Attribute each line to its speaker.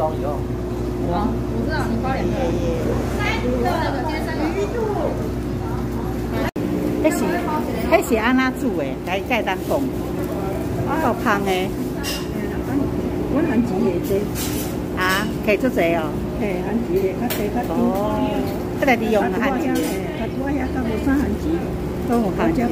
Speaker 1: 找你啊。
Speaker 2: 好，我知道你两个。
Speaker 3: 迄是，迄是安那煮的，来盖当讲，够香的。
Speaker 4: 我番薯也多。
Speaker 3: 啊，摕出侪哦。
Speaker 4: 嘿，番薯也较侪较多。
Speaker 3: 哦，这个利用啊，番
Speaker 4: 薯。番薯也较无啥番钱，都无番钱。